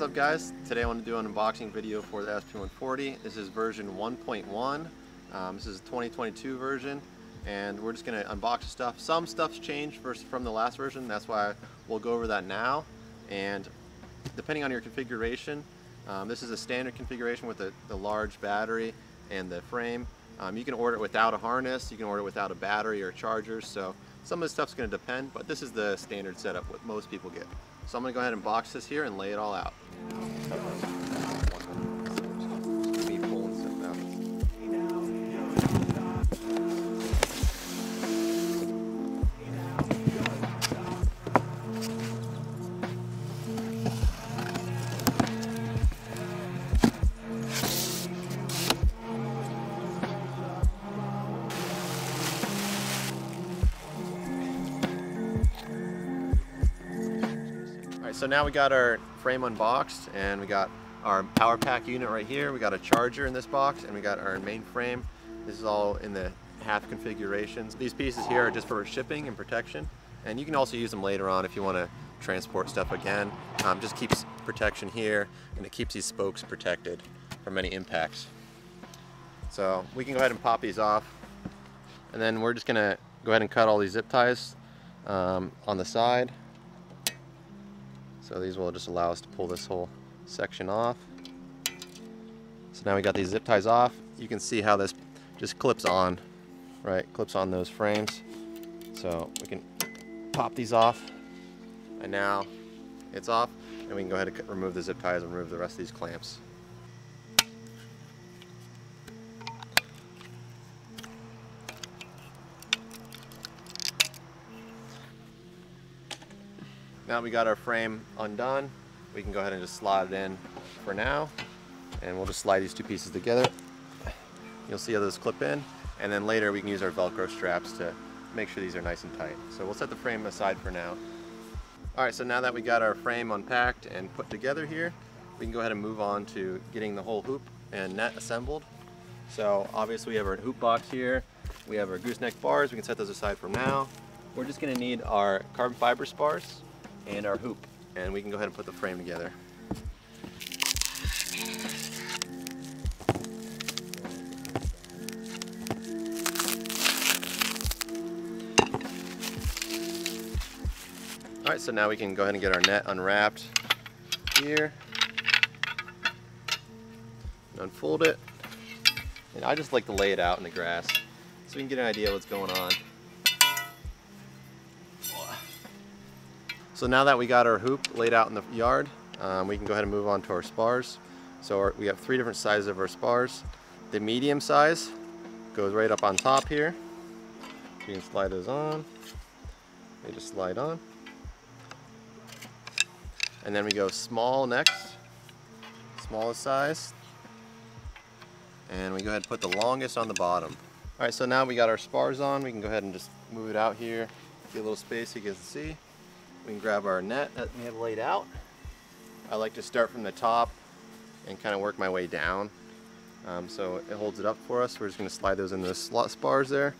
up guys? Today I want to do an unboxing video for the SP140. This is version 1.1. Um, this is a 2022 version and we're just going to unbox stuff. Some stuff's changed from the last version, that's why we'll go over that now. And depending on your configuration, um, this is a standard configuration with the, the large battery and the frame. Um, you can order it without a harness, you can order it without a battery or charger, so some of the stuff's going to depend, but this is the standard setup, what most people get. So I'm to go ahead and box this here and lay it all out. So now we got our frame unboxed and we got our power pack unit right here. We got a charger in this box and we got our main frame. This is all in the half configurations. These pieces here are just for shipping and protection. And you can also use them later on if you want to transport stuff again. Um, just keeps protection here and it keeps these spokes protected from any impacts. So we can go ahead and pop these off. And then we're just gonna go ahead and cut all these zip ties um, on the side. So these will just allow us to pull this whole section off. So now we got these zip ties off. You can see how this just clips on, right? Clips on those frames. So we can pop these off and now it's off and we can go ahead and remove the zip ties and remove the rest of these clamps. Now we got our frame undone, we can go ahead and just slide it in for now. And we'll just slide these two pieces together. You'll see how those clip in. And then later we can use our Velcro straps to make sure these are nice and tight. So we'll set the frame aside for now. All right, so now that we got our frame unpacked and put together here, we can go ahead and move on to getting the whole hoop and net assembled. So obviously we have our hoop box here. We have our gooseneck bars. We can set those aside for now. We're just gonna need our carbon fiber spars and our hoop. And we can go ahead and put the frame together. All right, so now we can go ahead and get our net unwrapped here. Unfold it. And I just like to lay it out in the grass so we can get an idea of what's going on. So now that we got our hoop laid out in the yard, um, we can go ahead and move on to our spars. So our, we have three different sizes of our spars. The medium size goes right up on top here. You can slide those on. They just slide on. And then we go small next, smallest size. And we go ahead and put the longest on the bottom. All right, so now we got our spars on. We can go ahead and just move it out here. Get a little space so you can see. We can grab our net that we have laid out. I like to start from the top and kind of work my way down. Um, so it holds it up for us. We're just going to slide those into the slot spars there.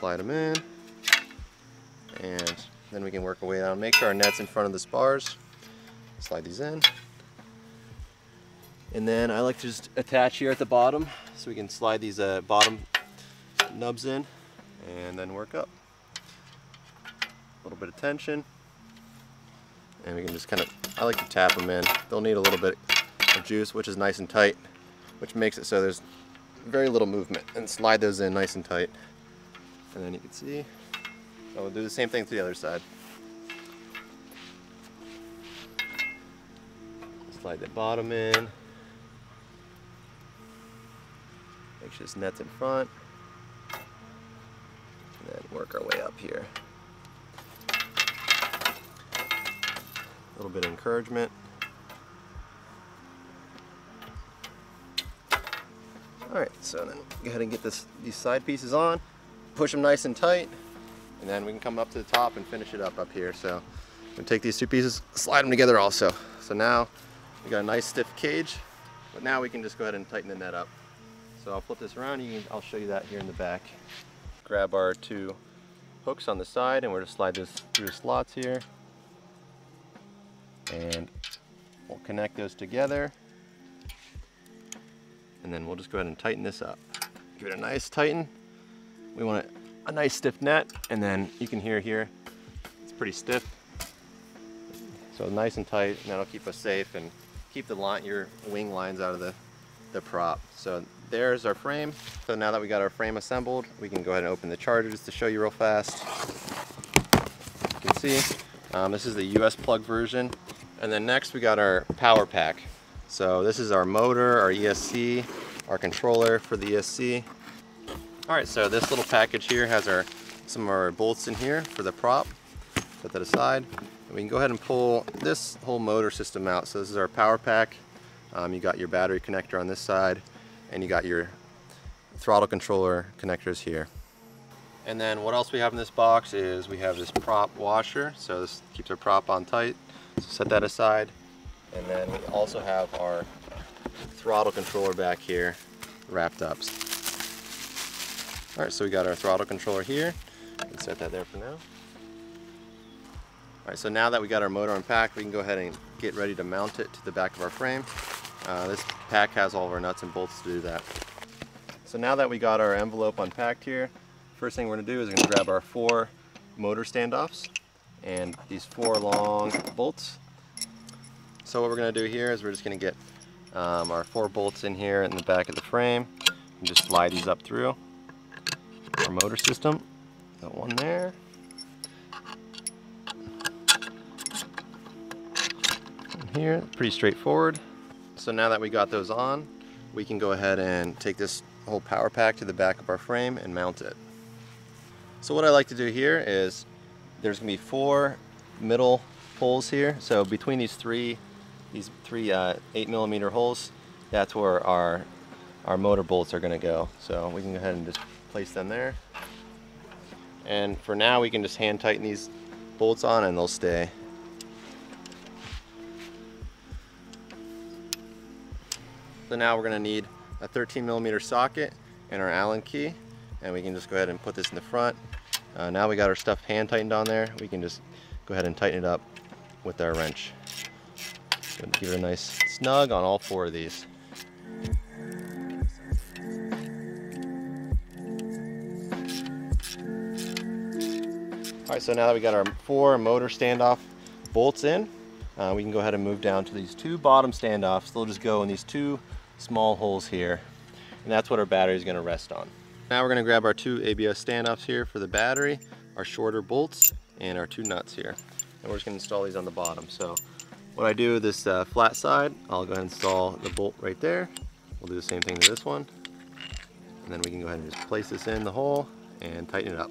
Slide them in. And then we can work our way down. Make sure our net's in front of the spars. Slide these in. And then I like to just attach here at the bottom so we can slide these uh, bottom nubs in and then work up little bit of tension. And we can just kind of I like to tap them in. They'll need a little bit of juice which is nice and tight which makes it so there's very little movement. And slide those in nice and tight. And then you can see so we'll do the same thing to the other side. Slide the bottom in. Make sure this net's in front. And then work our way up here A little bit of encouragement. Alright, so then go ahead and get this these side pieces on, push them nice and tight, and then we can come up to the top and finish it up up here. So I'm to take these two pieces, slide them together also. So now we got a nice stiff cage, but now we can just go ahead and tighten the net up. So I'll flip this around, can, I'll show you that here in the back. Grab our two hooks on the side and we're to slide this through the slots here and We'll connect those together. And then we'll just go ahead and tighten this up. Give it a nice tighten. We want a nice stiff net, and then you can hear here, it's pretty stiff. So nice and tight, and that'll keep us safe and keep the line, your wing lines out of the, the prop. So there's our frame. So now that we got our frame assembled, we can go ahead and open the chargers to show you real fast. You can see, um, this is the US plug version. And then next we got our power pack. So this is our motor, our ESC, our controller for the ESC. All right, so this little package here has our some of our bolts in here for the prop. Put that aside. And we can go ahead and pull this whole motor system out. So this is our power pack. Um, you got your battery connector on this side and you got your throttle controller connectors here. And then what else we have in this box is we have this prop washer. So this keeps our prop on tight. So set that aside. And then we also have our throttle controller back here wrapped up. All right, so we got our throttle controller here. Let's set that there for now. All right, so now that we got our motor unpacked, we can go ahead and get ready to mount it to the back of our frame. Uh, this pack has all of our nuts and bolts to do that. So now that we got our envelope unpacked here, first thing we're gonna do is we're gonna grab our four motor standoffs and these four long bolts. So what we're gonna do here is we're just gonna get um, our four bolts in here in the back of the frame and just slide these up through our motor system. Got one there. And here, pretty straightforward. So now that we got those on, we can go ahead and take this whole power pack to the back of our frame and mount it. So what I like to do here is there's gonna be four middle holes here. So between these three, these three uh, eight millimeter holes, that's where our, our motor bolts are gonna go. So we can go ahead and just place them there. And for now, we can just hand tighten these bolts on and they'll stay. So now we're gonna need a 13 millimeter socket and our Allen key. And we can just go ahead and put this in the front. Uh, now we got our stuff hand tightened on there. We can just go ahead and tighten it up with our wrench. Give it a nice snug on all four of these. All right, so now that we got our four motor standoff bolts in, uh, we can go ahead and move down to these two bottom standoffs. They'll just go in these two small holes here. And that's what our battery is gonna rest on. Now we're gonna grab our two ABS standoffs here for the battery, our shorter bolts, and our two nuts here. And we're just gonna install these on the bottom. So what I do this uh, flat side, I'll go ahead and install the bolt right there. We'll do the same thing to this one. And then we can go ahead and just place this in the hole and tighten it up.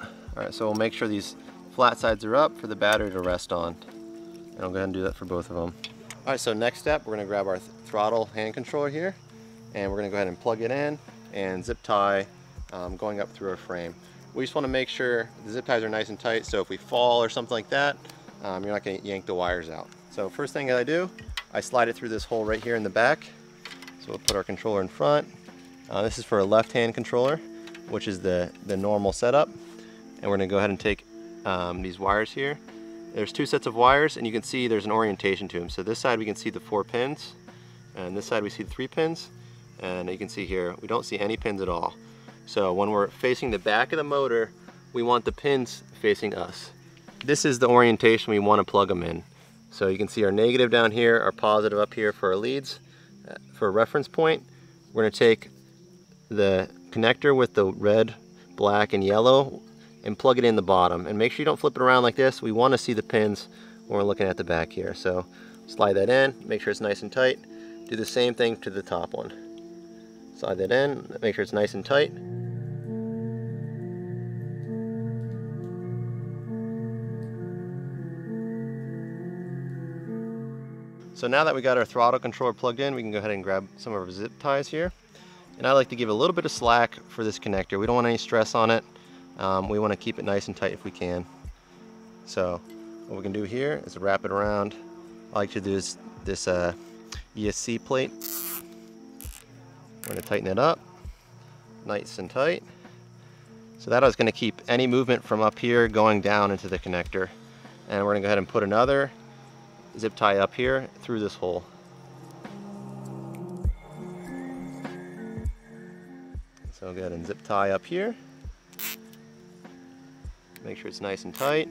All right, so we'll make sure these flat sides are up for the battery to rest on. And I'll go ahead and do that for both of them. All right, so next step, we're gonna grab our th throttle hand controller here, and we're gonna go ahead and plug it in and zip tie um, going up through our frame. We just wanna make sure the zip ties are nice and tight, so if we fall or something like that, um, you're not gonna yank the wires out. So first thing that I do, I slide it through this hole right here in the back. So we'll put our controller in front. Uh, this is for a left-hand controller, which is the, the normal setup. And we're gonna go ahead and take um, these wires here. There's two sets of wires and you can see there's an orientation to them. So this side we can see the four pins and this side we see the three pins. And you can see here, we don't see any pins at all. So when we're facing the back of the motor, we want the pins facing us. This is the orientation we want to plug them in. So you can see our negative down here, our positive up here for our leads. Uh, for a reference point, we're going to take the connector with the red, black, and yellow and plug it in the bottom. And make sure you don't flip it around like this. We want to see the pins when we're looking at the back here. So slide that in, make sure it's nice and tight. Do the same thing to the top one. Slide that in, make sure it's nice and tight. So now that we got our throttle controller plugged in, we can go ahead and grab some of our zip ties here. And I like to give a little bit of slack for this connector. We don't want any stress on it. Um, we want to keep it nice and tight if we can. So what we can do here is wrap it around. I like to do this, this uh, ESC plate. We're going to tighten it up nice and tight. So that is going to keep any movement from up here going down into the connector. And we're going to go ahead and put another zip tie up here through this hole. So go ahead and zip tie up here. Make sure it's nice and tight.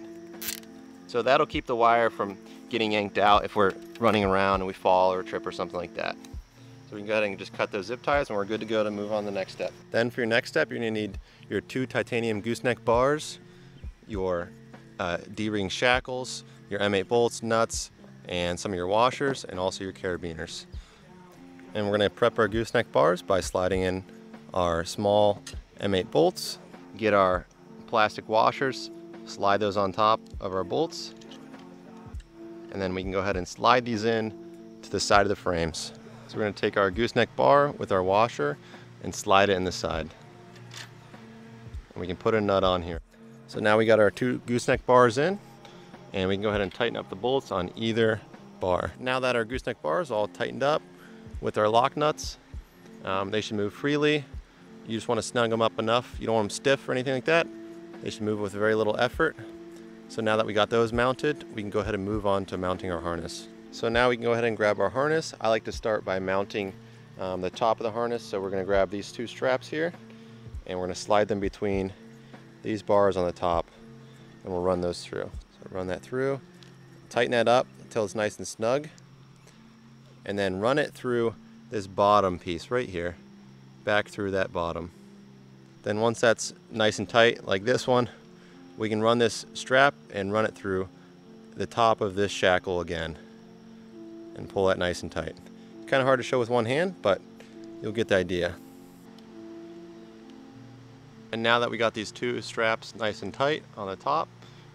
So that'll keep the wire from getting yanked out if we're running around and we fall or trip or something like that. So we can go ahead and just cut those zip ties and we're good to go to move on the next step. Then for your next step, you're gonna need your two titanium gooseneck bars, your uh, D-ring shackles, your M8 bolts, nuts, and some of your washers, and also your carabiners. And we're gonna prep our gooseneck bars by sliding in our small M8 bolts, get our plastic washers, slide those on top of our bolts, and then we can go ahead and slide these in to the side of the frames. So we're gonna take our gooseneck bar with our washer and slide it in the side. And we can put a nut on here. So now we got our two gooseneck bars in and we can go ahead and tighten up the bolts on either bar. Now that our gooseneck bar is all tightened up with our lock nuts, um, they should move freely. You just want to snug them up enough. You don't want them stiff or anything like that. They should move with very little effort. So now that we got those mounted, we can go ahead and move on to mounting our harness. So now we can go ahead and grab our harness. I like to start by mounting um, the top of the harness. So we're gonna grab these two straps here and we're gonna slide them between these bars on the top and we'll run those through. So run that through, tighten that up until it's nice and snug and then run it through this bottom piece right here, back through that bottom. Then once that's nice and tight, like this one, we can run this strap and run it through the top of this shackle again and pull that nice and tight. Kind of hard to show with one hand, but you'll get the idea. And now that we got these two straps nice and tight on the top,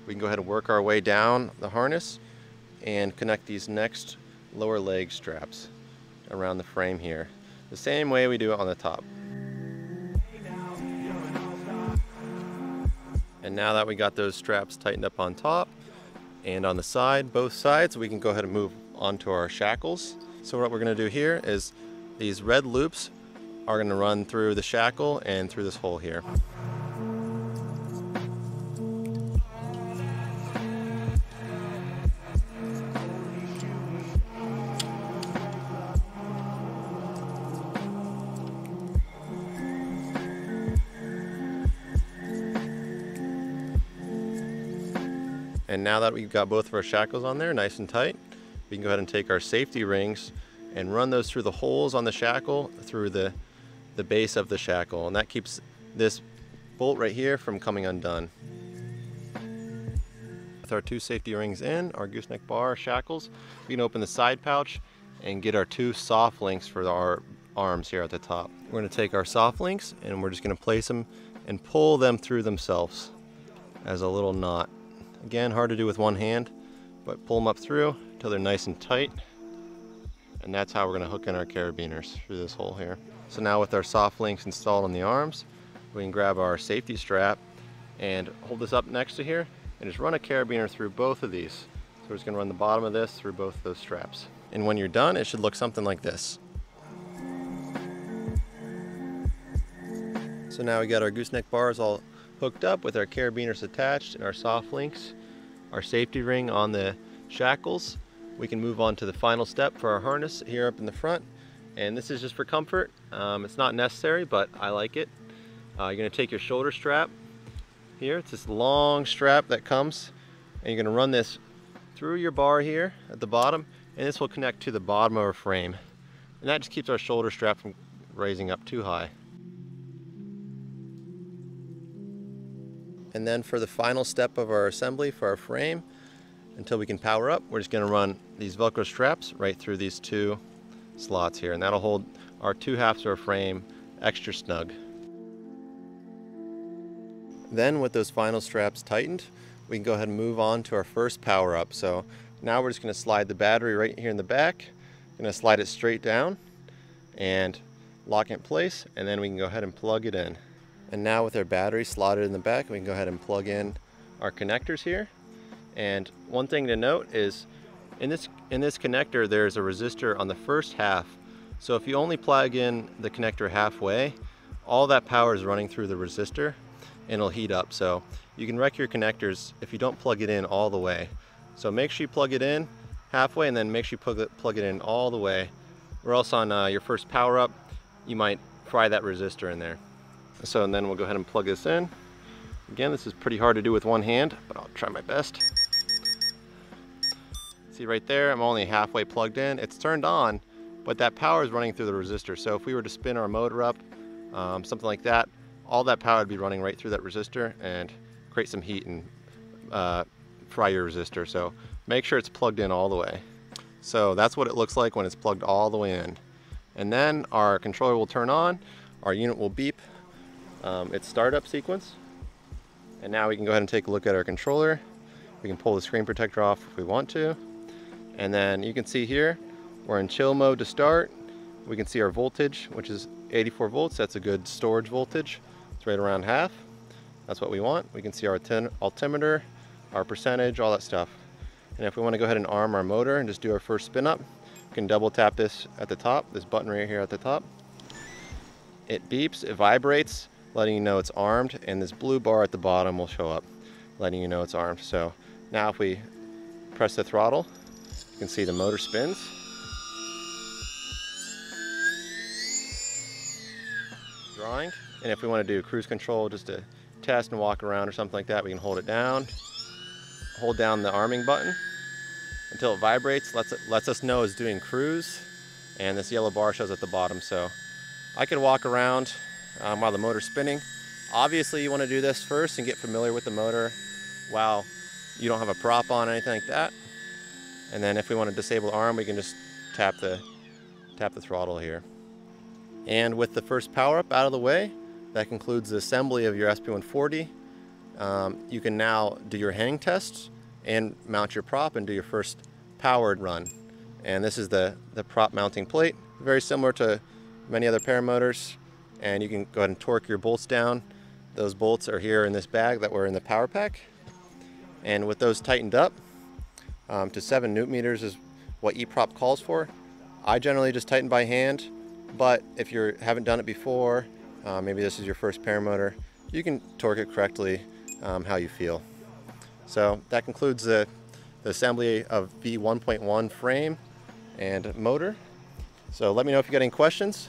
we can go ahead and work our way down the harness and connect these next lower leg straps around the frame here. The same way we do it on the top. And now that we got those straps tightened up on top and on the side, both sides, we can go ahead and move onto our shackles. So what we're gonna do here is these red loops are gonna run through the shackle and through this hole here. And now that we've got both of our shackles on there nice and tight, we can go ahead and take our safety rings and run those through the holes on the shackle through the, the base of the shackle. And that keeps this bolt right here from coming undone. With our two safety rings in, our gooseneck bar shackles, we can open the side pouch and get our two soft links for our arms here at the top. We're gonna take our soft links and we're just gonna place them and pull them through themselves as a little knot. Again, hard to do with one hand, but pull them up through until they're nice and tight. And that's how we're gonna hook in our carabiners through this hole here. So now with our soft links installed on the arms, we can grab our safety strap and hold this up next to here and just run a carabiner through both of these. So we're just gonna run the bottom of this through both those straps. And when you're done, it should look something like this. So now we got our gooseneck bars all hooked up with our carabiners attached and our soft links, our safety ring on the shackles. We can move on to the final step for our harness here up in the front. And this is just for comfort. Um, it's not necessary, but I like it. Uh, you're gonna take your shoulder strap here. It's this long strap that comes and you're gonna run this through your bar here at the bottom and this will connect to the bottom of our frame. And that just keeps our shoulder strap from raising up too high. And then for the final step of our assembly for our frame, until we can power up, we're just gonna run these Velcro straps right through these two slots here. And that'll hold our two halves of our frame extra snug. Then with those final straps tightened, we can go ahead and move on to our first power up. So now we're just gonna slide the battery right here in the back. Gonna slide it straight down and lock it in place, and then we can go ahead and plug it in. And now with our battery slotted in the back, we can go ahead and plug in our connectors here. And one thing to note is in this, in this connector, there's a resistor on the first half. So if you only plug in the connector halfway, all that power is running through the resistor and it'll heat up. So you can wreck your connectors if you don't plug it in all the way. So make sure you plug it in halfway and then make sure you plug it, plug it in all the way. Or else on uh, your first power up, you might fry that resistor in there. So and then we'll go ahead and plug this in. Again, this is pretty hard to do with one hand, but I'll try my best. See right there, I'm only halfway plugged in. It's turned on, but that power is running through the resistor. So if we were to spin our motor up, um, something like that, all that power would be running right through that resistor and create some heat and uh, fry your resistor. So make sure it's plugged in all the way. So that's what it looks like when it's plugged all the way in. And then our controller will turn on, our unit will beep um, its startup sequence. And now we can go ahead and take a look at our controller. We can pull the screen protector off if we want to. And then you can see here, we're in chill mode to start. We can see our voltage, which is 84 volts. That's a good storage voltage. It's right around half. That's what we want. We can see our altimeter, our percentage, all that stuff. And if we want to go ahead and arm our motor and just do our first spin up, we can double tap this at the top, this button right here at the top. It beeps, it vibrates, letting you know it's armed, and this blue bar at the bottom will show up, letting you know it's armed. So now if we press the throttle, you can see the motor spins. Drawing. And if we want to do cruise control just to test and walk around or something like that, we can hold it down, hold down the arming button until it vibrates, lets, it, lets us know it's doing cruise, and this yellow bar shows at the bottom. So I can walk around um, while the motor's spinning. Obviously you want to do this first and get familiar with the motor while you don't have a prop on or anything like that. And then if we want to disable arm, we can just tap the, tap the throttle here. And with the first power up out of the way, that concludes the assembly of your SP140. Um, you can now do your hang tests and mount your prop and do your first powered run. And this is the, the prop mounting plate, very similar to many other paramotors. And you can go ahead and torque your bolts down. Those bolts are here in this bag that were in the power pack. And with those tightened up um, to seven newton meters is what EPROP calls for. I generally just tighten by hand, but if you haven't done it before, uh, maybe this is your first paramotor, you can torque it correctly um, how you feel. So that concludes the, the assembly of V1.1 frame and motor. So let me know if you got any questions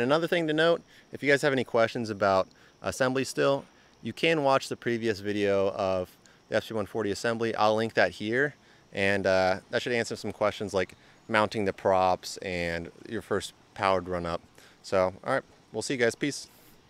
And another thing to note, if you guys have any questions about assembly still, you can watch the previous video of the SP140 assembly. I'll link that here and uh, that should answer some questions like mounting the props and your first powered run up. So, all right, we'll see you guys. Peace.